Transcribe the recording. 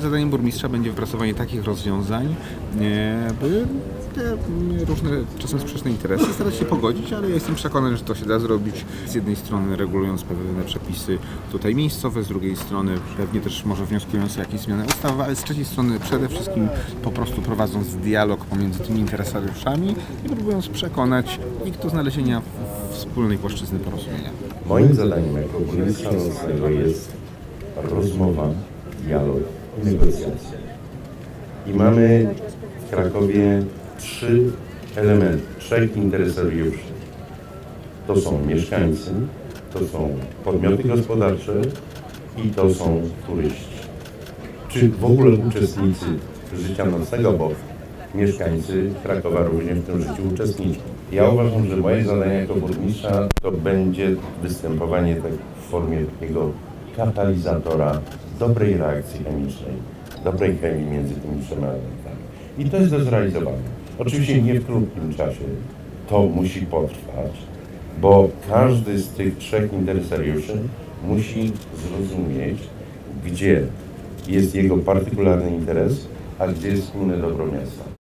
Zadaniem burmistrza będzie wypracowanie takich rozwiązań, e, by te mm, różne, czasem sprzeczne interesy starać się pogodzić, ale ja jestem przekonany, że to się da zrobić. Z jednej strony regulując pewne przepisy tutaj miejscowe, z drugiej strony pewnie też może wnioskując o jakieś zmiany ustawy, ale z trzeciej strony przede wszystkim po prostu prowadząc dialog pomiędzy tymi interesariuszami i próbując przekonać ich do znalezienia wspólnej płaszczyzny porozumienia. Moim zadaniem jako burmistrza jest rozmowa, dialog, I mamy w Krakowie trzy elementy, trzech interesariuszy. To są mieszkańcy, to są podmioty gospodarcze i to są turyści. Czy w ogóle uczestnicy życia nocnego, bo mieszkańcy Krakowa również w tym życiu uczestniczą. Ja uważam, że moje zadanie jako burmistrza to będzie występowanie tak w formie takiego katalizatora dobrej reakcji chemicznej, dobrej chemii między tymi trzema elementami. I to jest do zrealizowania. Oczywiście nie w krótkim czasie. To musi potrwać, bo każdy z tych trzech interesariuszy musi zrozumieć, gdzie jest jego partykularny interes, a gdzie jest wspólne dobro miasta.